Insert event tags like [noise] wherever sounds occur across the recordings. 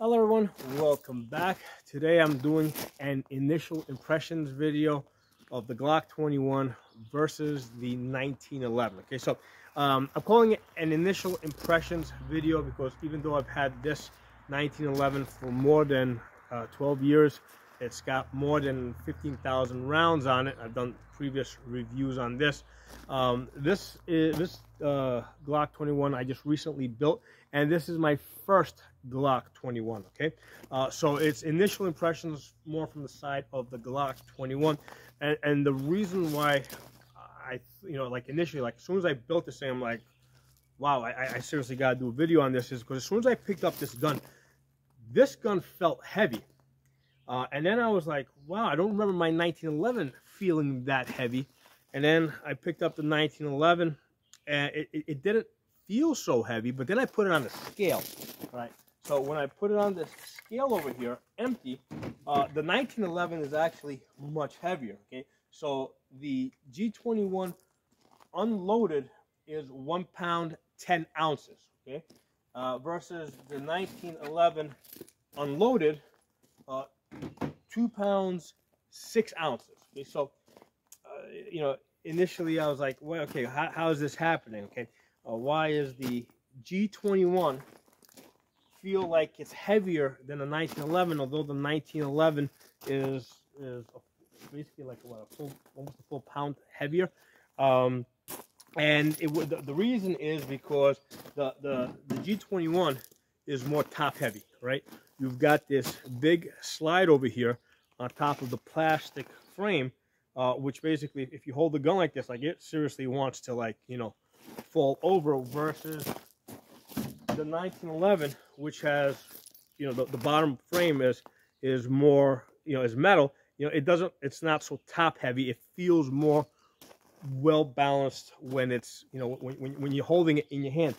Hello everyone, welcome back. Today I'm doing an initial impressions video of the Glock 21 versus the 1911. Okay, so um, I'm calling it an initial impressions video because even though I've had this 1911 for more than uh, 12 years, it's got more than 15,000 rounds on it. I've done previous reviews on this. Um, this is this uh, Glock 21 I just recently built, and this is my first Glock 21. Okay, uh, so it's initial impressions more from the side of the Glock 21, and, and the reason why I, you know, like initially, like as soon as I built this thing, I'm like, wow, I, I seriously got to do a video on this, is because as soon as I picked up this gun, this gun felt heavy. Uh, and then I was like, wow, I don't remember my 1911 feeling that heavy. And then I picked up the 1911 and it, it, it didn't feel so heavy, but then I put it on the scale, right? So when I put it on the scale over here, empty, uh, the 1911 is actually much heavier, okay? So the G21 unloaded is one pound, 10 ounces, okay? Uh, versus the 1911 unloaded, uh, two pounds, six ounces, okay? So, uh, you know, initially I was like, well, okay, how, how is this happening? Okay, uh, why is the G21 feel like it's heavier than the 1911, although the 1911 is is basically like what a full, almost a full pound heavier. Um, and it the, the reason is because the, the the G21 is more top heavy, right? You've got this big slide over here on top of the plastic frame uh, which basically, if you hold the gun like this, like it seriously wants to like, you know, fall over versus the 1911, which has, you know, the, the bottom frame is, is more, you know, is metal. You know, it doesn't, it's not so top heavy. It feels more well balanced when it's, you know, when, when, when you're holding it in your hand.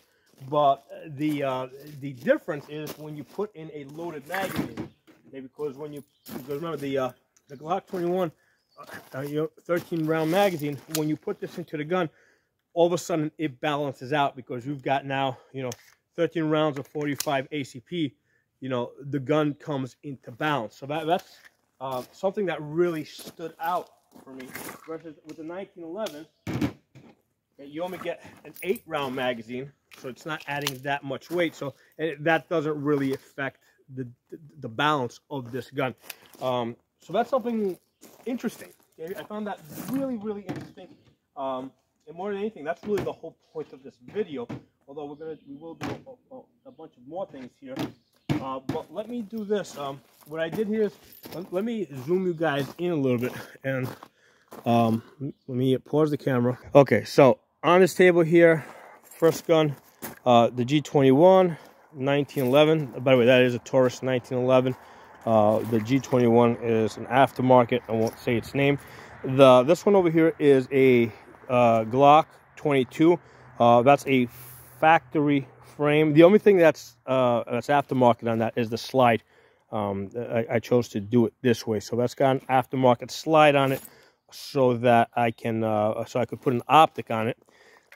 But the, uh, the difference is when you put in a loaded magazine, okay, because when you, because remember the, uh, the Glock 21 uh, you know, 13 round magazine, when you put this into the gun, all of a sudden it balances out because you've got now, you know, 13 rounds of 45 ACP, you know, the gun comes into balance. So that, that's uh, something that really stood out for me versus with the 1911, you only get an eight round magazine, so it's not adding that much weight. So that doesn't really affect the, the, balance of this gun. Um, so that's something interesting. Okay? I found that really, really interesting. Um, and more than anything, that's really the whole point of this video. Although we're gonna, we will do a, a, a bunch of more things here. Uh, but let me do this. Um, what I did here is, let, let, me zoom you guys in a little bit and um, let me pause the camera. Okay, so on this table here, first gun, uh, the G21 1911. By the way, that is a Taurus 1911. Uh, the G21 is an aftermarket. I won't say its name. The This one over here is a uh, Glock 22. Uh, that's a factory frame. The only thing that's uh, that's aftermarket on that is the slide. Um, I, I, chose to do it this way. So that's got an aftermarket slide on it so that I can uh, so I could put an optic on it.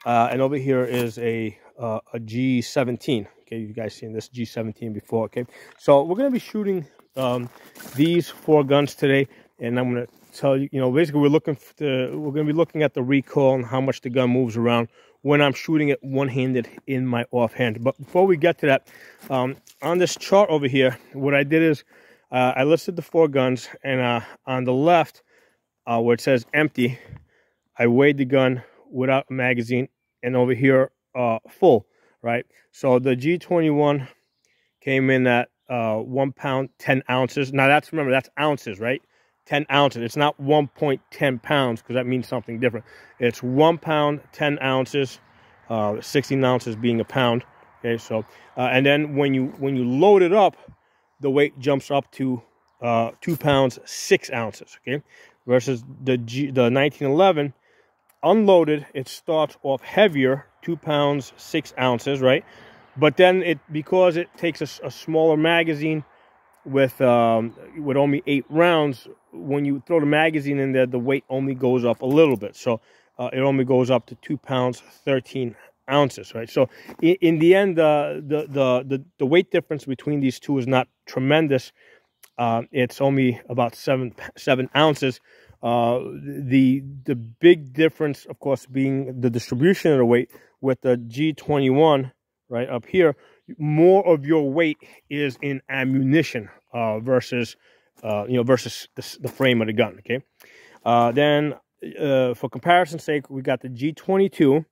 Uh, and over here is a a G17. Okay, you guys seen this G17 before? Okay, so we're gonna be shooting um, these four guns today, and I'm going to tell you, you know, basically we're looking to, we're going to be looking at the recoil and how much the gun moves around when I'm shooting it one-handed in my offhand. But before we get to that, um, on this chart over here, what I did is uh, I listed the four guns, and uh, on the left, uh, where it says empty, I weighed the gun without a magazine, and over here, uh, full, right? So the G21 came in at uh, one pound, 10 ounces. Now that's, remember, that's ounces, right? 10 ounces. It's not 1.10 pounds because that means something different. It's one pound, 10 ounces, uh, 16 ounces being a pound. Okay, so, uh, and then when you, when you load it up, the weight jumps up to uh, two pounds, six ounces, okay? Versus the, G, the 1911, unloaded, it starts off heavier, two pounds, six ounces, right? But then it because it takes a, a smaller magazine with um, with only eight rounds, when you throw the magazine in there, the weight only goes up a little bit. So uh, it only goes up to two pounds, 13 ounces, right? So in, in the end, uh, the, the, the, the weight difference between these two is not tremendous. Uh, it's only about seven, seven ounces. Uh, the, the big difference, of course, being the distribution of the weight with the G21 right up here, more of your weight is in ammunition uh, versus, uh, you know, versus the, the, frame of the gun, okay? Uh, then, uh, for comparison's sake, we got the G22,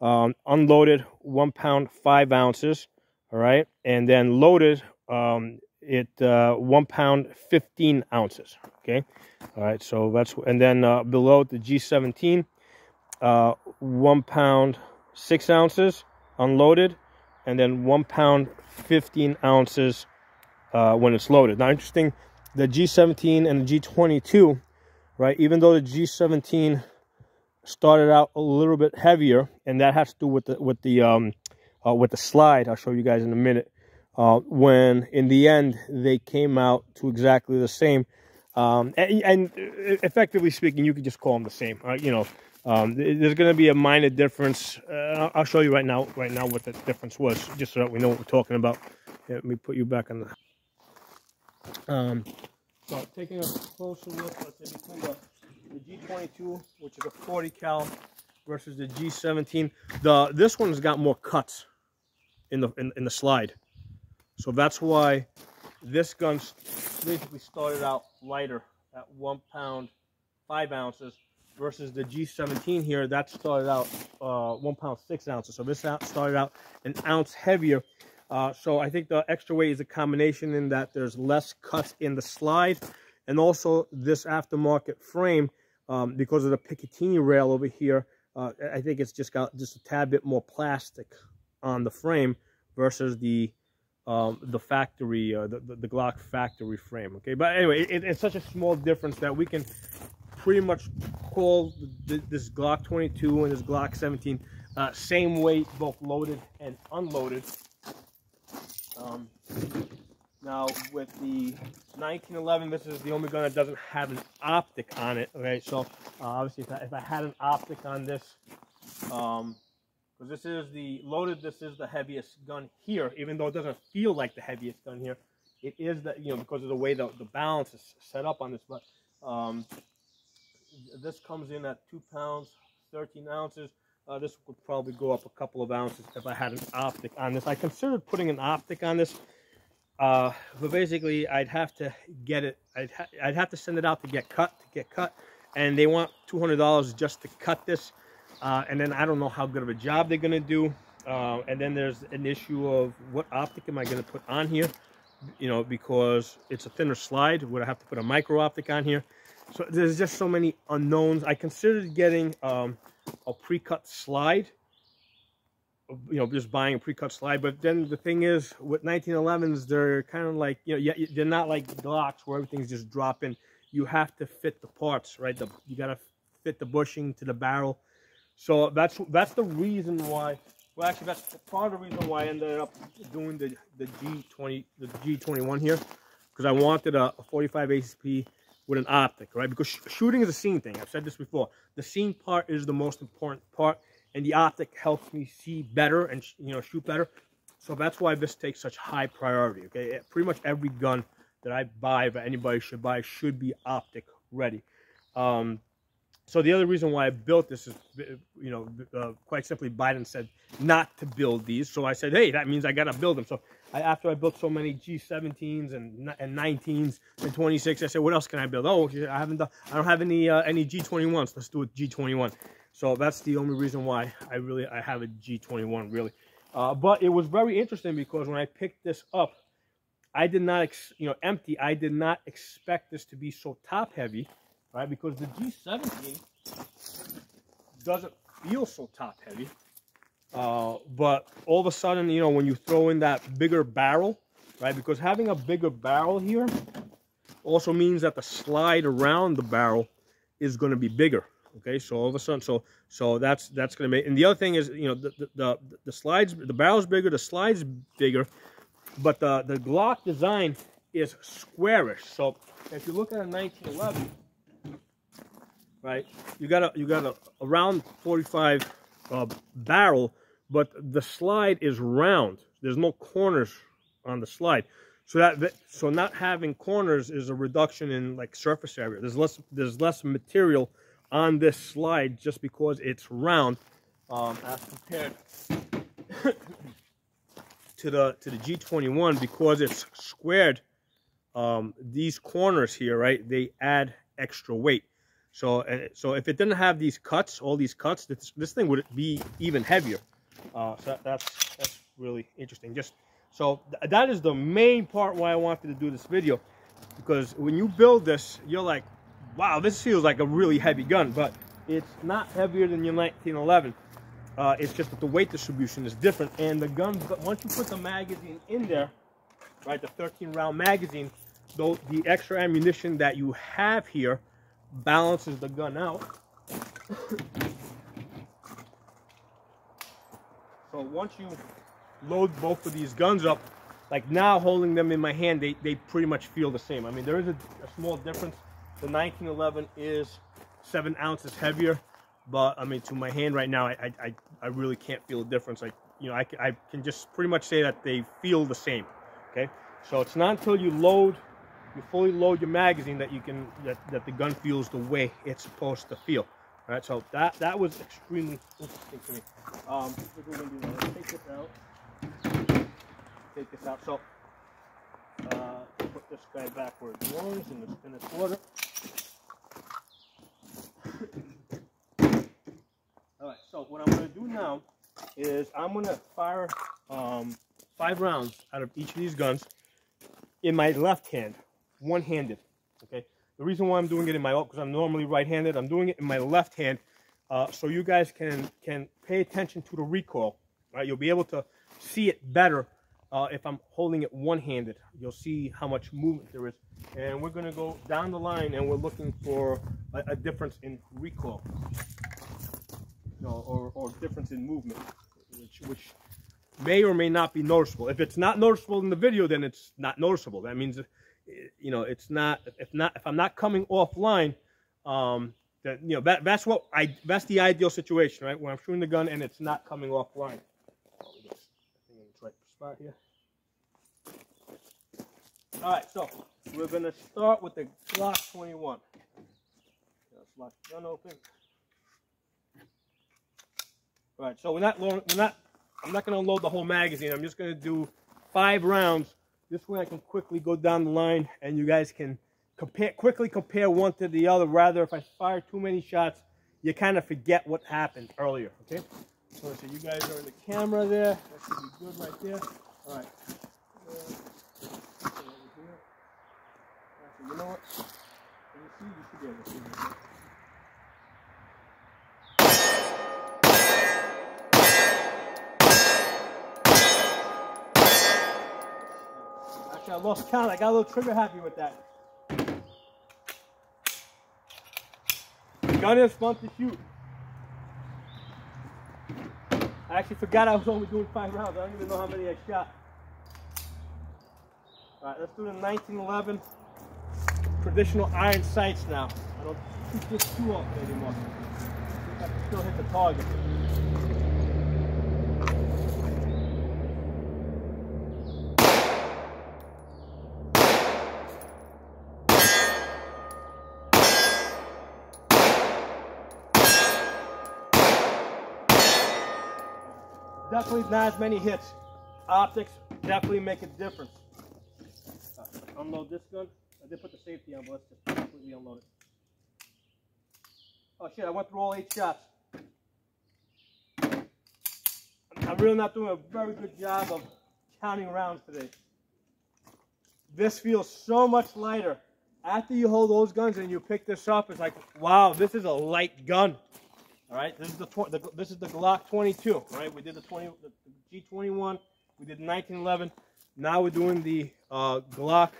um, unloaded, one pound, five ounces, all right? And then loaded, um, it uh, one pound, 15 ounces, okay? All right, so that's, and then uh, below the G17, one pound, six ounces, unloaded, and then one pound 15 ounces uh, when it's loaded. Now, interesting, the G17 and the G22, right? Even though the G17 started out a little bit heavier, and that has to do with the with the um, uh, with the slide. I'll show you guys in a minute. Uh, when in the end they came out to exactly the same, um, and, and, effectively speaking, you could just call them the same. Right? You know, um, there's going to be a minor difference. Uh, I'll show you right now, right now what the difference was, just so that we know what we're talking about. Let me put you back on the. Um, so taking a closer look, between the, the G22, which is a 40 cal, versus the G17. The this one's got more cuts in the in, in the slide, so that's why this gun basically started out lighter at one pound five ounces versus the G17 here, that started out uh, one pound six ounces. So this started out an ounce heavier. Uh, so I think the extra weight is a combination in that there's less cuts in the slide and also this aftermarket frame um, because of the Picatinny rail over here. Uh, I think it's just got just a tad bit more plastic on the frame versus the um, the factory, uh, the, the, Glock factory frame. Okay, but anyway, it, it's such a small difference that we can pretty much call this Glock 22 and this Glock 17 uh, same weight, both loaded and unloaded. Um, now with the 1911, this is the only gun that doesn't have an optic on it. Okay, so uh, obviously if I, if I, had an optic on this, um, because this is the loaded, this is the heaviest gun here, even though it doesn't feel like the heaviest gun here. It is that, you know, because of the way the, the balance is set up on this, but um, this comes in at two pounds, 13 ounces. Uh, this would probably go up a couple of ounces if I had an optic on this. I considered putting an optic on this, uh, but basically I'd have to get it, I'd, ha I'd have to send it out to get cut, to get cut, and they want $200 just to cut this, uh, and then I don't know how good of a job they're going to do, uh, and then there's an issue of what optic am I going to put on here, you know, because it's a thinner slide, would I have to put a micro optic on here? So there's just so many unknowns. I considered getting um, a pre-cut slide, you know, just buying a pre-cut slide. But then the thing is, with 1911s, they're kind of like, you know, they're not like Glocks where everything's just dropping. You have to fit the parts, right? The, you got to fit the bushing to the barrel. So that's that's the reason why. Well, actually, that's part of the reason why I ended up doing the the G20, the G21 here, because I wanted a, a 45 ACP with an optic, right? Because sh shooting is a scene thing. I've said this before. The scene part is the most important part, and the optic helps me see better and you know shoot better. So that's why this takes such high priority. Okay, pretty much every gun that I buy, that anybody should buy, should be optic ready. Um, so the other reason why I built this is, you know, uh, quite simply Biden said not to build these. So I said, hey, that means I got to build them. So I, after I built so many G17s and, and 19s and 26, I said, what else can I build? Oh, I haven't done, I don't have any uh, any G21s. Let's do a G21. So that's the only reason why I really I have a G21 really. Uh, but it was very interesting because when I picked this up, I did not, you know, empty. I did not expect this to be so top heavy right? Because the G17 doesn't feel so top heavy. Uh, but all of a sudden, you know, when you throw in that bigger barrel, right? Because having a bigger barrel here also means that the slide around the barrel is going to be bigger. Okay, so all of a sudden, so so that's that's going to make. And the other thing is, you know, the the the, the slides, the barrel's bigger, the slide's bigger, but the the Glock design is squarish. So if you look at a 1911 right? You got a you got a, a round 45 uh, barrel but the slide is round. There's no corners on the slide. So that so not having corners is a reduction in like surface area. There's less there's less material on this slide just because it's round um, as compared [coughs] to the to the G21 because it's squared. Um, these corners here, right? They add extra weight. So so if it didn't have these cuts, all these cuts, this, this thing would be even heavier. Uh, so that, that's that's really interesting. Just so th that is the main part why I wanted to do this video, because when you build this, you're like, wow, this feels like a really heavy gun, but it's not heavier than your 1911. Uh, it's just that the weight distribution is different, and the gun, once you put the magazine in there, right, the 13 round magazine, though the extra ammunition that you have here balances the gun out. so once you load both of these guns up, like now holding them in my hand, they, they pretty much feel the same. I mean, there is a, a small difference. The 1911 is seven ounces heavier, but I mean, to my hand right now, I, I, I really can't feel a difference. Like, you know, I, I can just pretty much say that they feel the same, okay? So it's not until you load, you fully load your magazine that you can, that, that the gun feels the way it's supposed to feel. All right, so that, that was extremely interesting to me. Um, we're to do. Take this out take this out. So, uh, put this guy back where it belongs in, this, in its order. [coughs] All right, so what I'm to do now is I'm going to fire um, five rounds out of each of these guns in my left hand, one-handed, okay? The reason why I'm doing it in my, because I'm normally right-handed, I'm doing it in my left hand uh, so you guys can, can pay attention to the recoil, right? You'll be able to see it better uh, if I'm holding it one-handed. You'll see how much movement there is. And we're to go down the line and we're looking for a, a difference in recoil. You know, or, or difference in movement, which, which may or may not be noticeable. If it's not noticeable in the video, then it's not noticeable. That means, you know, it's not, if not, if I'm not coming offline, um, that, you know, that, that's what I, that's the ideal situation, right? When I'm shooting the gun and it's not coming offline. Right Spot here. All right, so we're gonna start with the Glock 21. Let's lock the gun open. All right, so we're not, we're not, I'm not gonna load the whole magazine. I'm just gonna do five rounds. This way I can quickly go down the line and you guys can compare, quickly compare one to the other. Rather, if I fire too many shots, you kind of forget what happened earlier, okay? So, so you guys are in the camera there. That should be good right there. All right you know what? Let me see, you should be able to see Actually, I lost count. I got a little trigger happy with that. Gun is fun to shoot. I actually forgot I was only doing five rounds. I don't even know how many I shot. All right, let's do the 1911 traditional iron sights now. I don't shoot this too often anymore. I can still hit the target. Definitely not as many hits. Optics definitely make a difference. Uh, unload this gun. I did put the safety on, but let's just completely unload it. Oh shit, I went through all eight shots. I'm really not doing a very good job of counting rounds today. This feels so much lighter. After you hold those guns and you pick this up, it's like, wow, this is a light gun. All right, this is the, the this is the Glock 22. All right, we did the 20, the, the G21, we did the 1911. Now we're doing the uh, Glock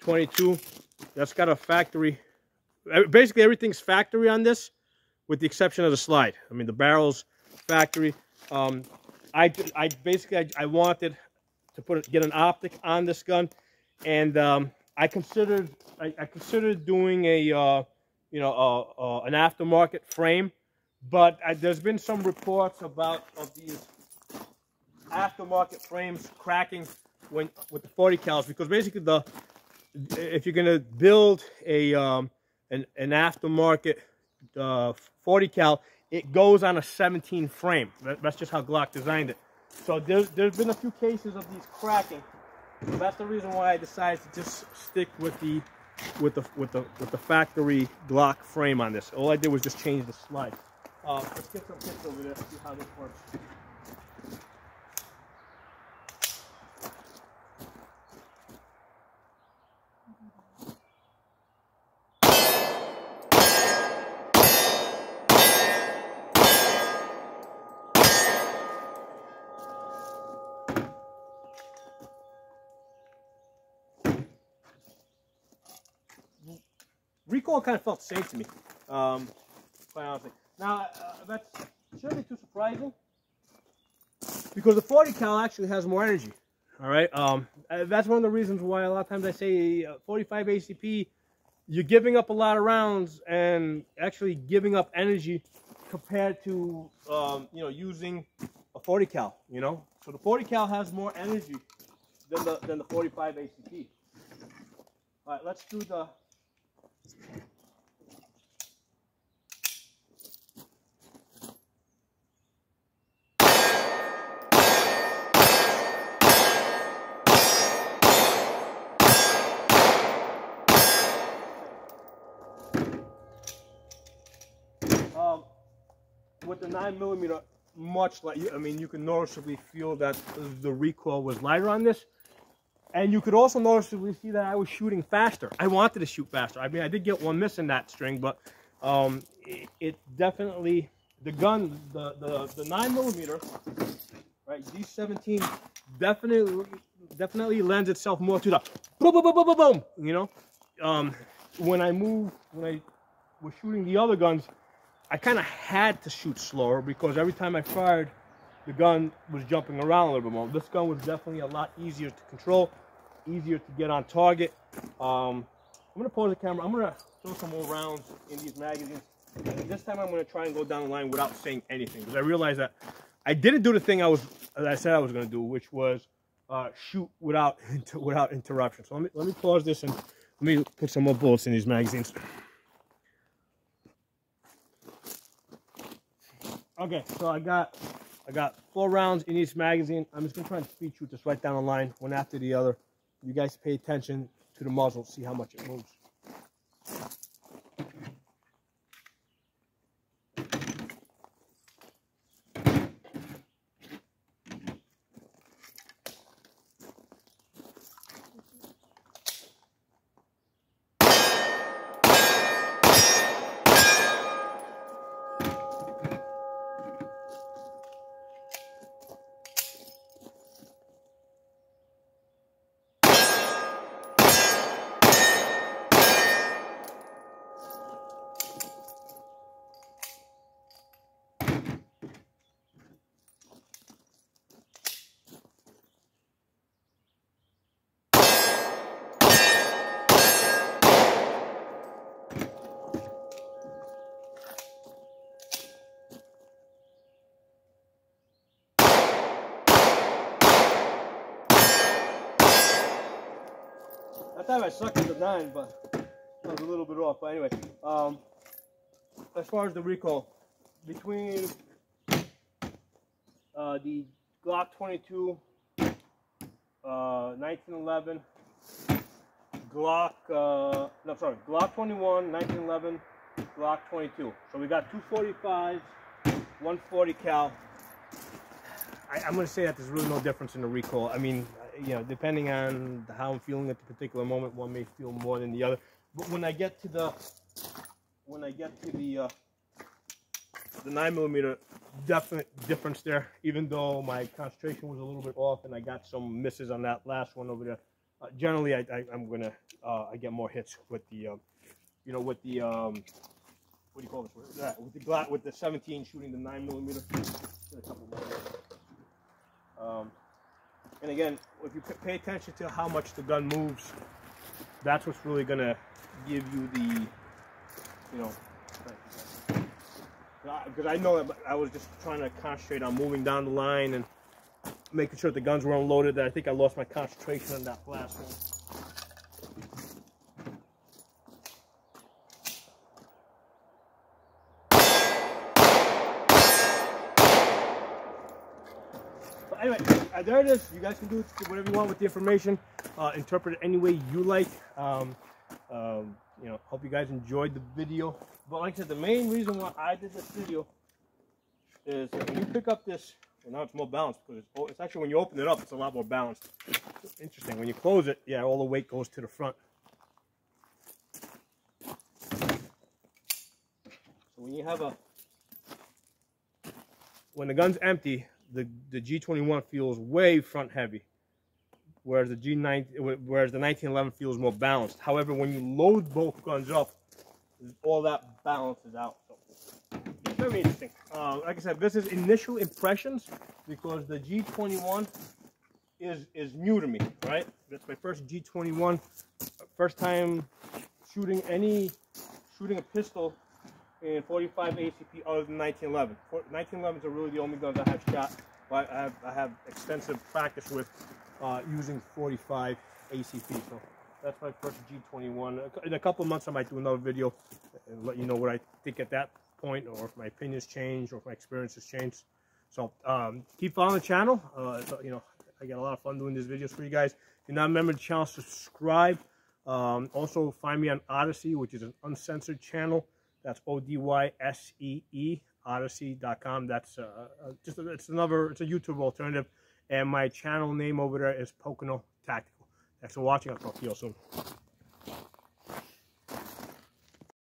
22. That's got a factory. Basically, everything's factory on this, with the exception of the slide. I mean, the barrel's factory. Um, I, I basically I, I, wanted to put get an optic on this gun, and um, I considered I, I, considered doing a uh, you know uh, uh, an aftermarket frame but uh, there's been some reports about of these aftermarket frames cracking when with the 40 cals because basically the if you're gonna build a um, an, an aftermarket uh, 40 cal, it goes on a 17 frame. That, that's just how Glock designed it. So there's there's been a few cases of these cracking. So that's the reason why I decided to just stick with the with the with the with the factory Glock frame on this. All I did was just change the slide. Uh, let's get some pics over there, see how this works. recoil kind of felt safe to me, um, quite honestly. Now, uh, that's shouldn't be too surprising because the 40 cal actually has more energy. All right, um, uh, that's one of the reasons why a lot of times I say uh, 45 ACP, you're giving up a lot of rounds and actually giving up energy compared to um, you know using a 40 cal. You know, so the 40 cal has more energy than the than the 45 ACP. All right, let's do the um, with the nine millimeter, much like I mean, you can noticeably feel that the recoil was lighter on this. And you could also noticeably see that I was shooting faster. I wanted to shoot faster. I mean, I did get one miss in that string, but um, it, it, definitely, the gun, the, the, the 9 millimeter, right, G17 definitely definitely lends itself more to the boom, boom, boom, boom, boom, boom you know? Um, when I move when I was shooting the other guns, I kind of had to shoot slower because every time I fired, the gun was jumping around a little bit more. This gun was definitely a lot easier to control easier to get on target. Um, I'm gonna pause the camera. I'm gonna throw some more rounds in these magazines. And this time I'm gonna try and go down the line without saying anything because I realized that I didn't do the thing I was, as I said I was gonna do, which was uh, shoot without [laughs] without interruption. So let me let me pause this and let me put some more bullets in these magazines. Okay, so I got I got four rounds in each magazine. I'm just gonna try and speed shoot this right down the line, one after the other you guys pay attention to the muzzle, see how much it moves. Thought I sucked at the nine, but I was a little bit off. But anyway, um, as far as the recoil, between uh, the Glock 22, uh, 1911, Glock, uh, no, sorry, Glock 21, 1911, Glock 22. So we got 245, 140 cal. I, am going to say that there's really no difference in the recoil. I mean, you know, depending on how I'm feeling at the particular moment, one may feel more than the other. But when I get to the, when I get to the, uh, the nine millimeter, definite difference there. Even though my concentration was a little bit off, and I got some misses on that last one over there. Uh, generally, I, I, am gonna, uh, I get more hits with the, uh, you know, with the, um, what do you call this? With, with the with the 17 shooting the nine millimeter. a couple more. Um, and again, if you pay attention to how much the gun moves, that's what's really going to give you the, you know, because I know that I was just trying to concentrate on moving down the line and making sure the guns were unloaded. that I think I lost my concentration on that last one. But anyway, uh, there it is. You guys can do whatever you want with the information. Uh, interpret it any way you like. Um, um, you know, hope you guys enjoyed the video. But like I said, the main reason why I did this video is when you pick up this, well now it's more balanced because it's, oh, it's actually when you open it up, it's a lot more balanced. Interesting. When you close it, yeah, all the weight goes to the front. So when you have a, when the gun's empty, the, the G21 feels way front heavy whereas the G9, whereas the 1911 feels more balanced. However, when you load both guns up, all that balances out. So very interesting. Uh, like I said, this is initial impressions because the G21 is is new to me, right? That's my first G21, first time shooting any shooting a pistol in 45 ACP other than 1911. 1911s are really the only guns I have shot. I have, I have extensive practice with uh, using 45 ACP. So that's my first G21. In a couple months, I might do another video and let you know what I think at that point, or if my opinions change, or if my experiences change. So um, keep following the channel. Uh, so, you know, I get a lot of fun doing these videos for you guys. If you're not a member of the channel, subscribe. Um, also, find me on Odysee, which is an uncensored channel. That's O-D-Y-S-E-E, Odysee.com. That's uh, uh, just it's another, it's a YouTube alternative. And my channel name over there is Pocono Tactical. Thanks for watching. I'll talk to you all soon.